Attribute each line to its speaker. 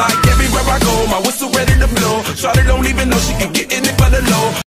Speaker 1: Like everywhere I go, my whistle ready to blow. Shawty don't even know she can get in it for the low.